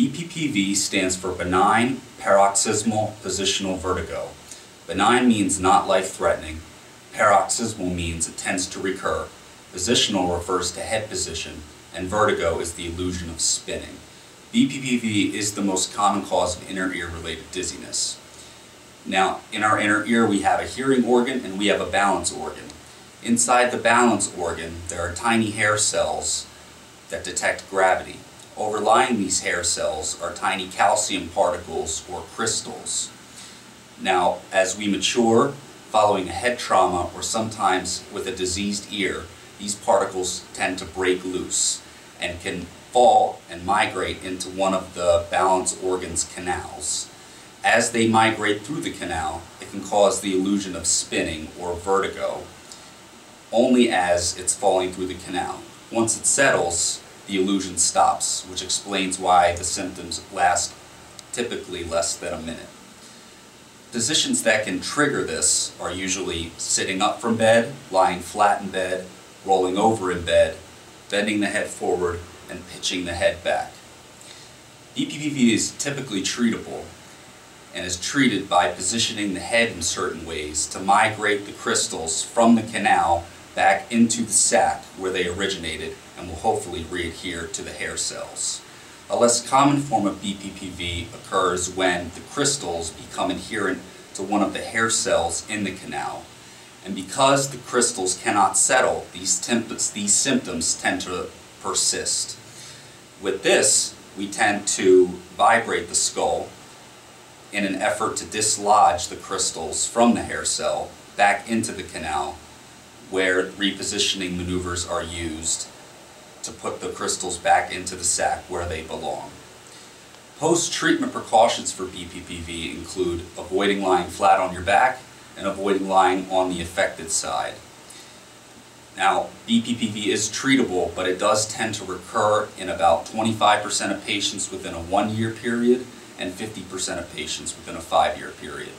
BPPV stands for benign paroxysmal positional vertigo. Benign means not life-threatening. Paroxysmal means it tends to recur. Positional refers to head position, and vertigo is the illusion of spinning. BPPV is the most common cause of inner ear related dizziness. Now, in our inner ear, we have a hearing organ and we have a balance organ. Inside the balance organ, there are tiny hair cells that detect gravity. Overlying these hair cells are tiny calcium particles or crystals. Now, as we mature, following a head trauma or sometimes with a diseased ear, these particles tend to break loose and can fall and migrate into one of the balance organ's canals. As they migrate through the canal, it can cause the illusion of spinning or vertigo, only as it's falling through the canal. Once it settles, the illusion stops, which explains why the symptoms last typically less than a minute. Positions that can trigger this are usually sitting up from bed, lying flat in bed, rolling over in bed, bending the head forward, and pitching the head back. BPPV is typically treatable and is treated by positioning the head in certain ways to migrate the crystals from the canal back into the sac where they originated and will hopefully readhere to the hair cells. A less common form of BPPV occurs when the crystals become adherent to one of the hair cells in the canal. And because the crystals cannot settle, these, these symptoms tend to persist. With this, we tend to vibrate the skull in an effort to dislodge the crystals from the hair cell back into the canal where repositioning maneuvers are used to put the crystals back into the sac where they belong. Post-treatment precautions for BPPV include avoiding lying flat on your back and avoiding lying on the affected side. Now, BPPV is treatable, but it does tend to recur in about 25% of patients within a one-year period and 50% of patients within a five-year period.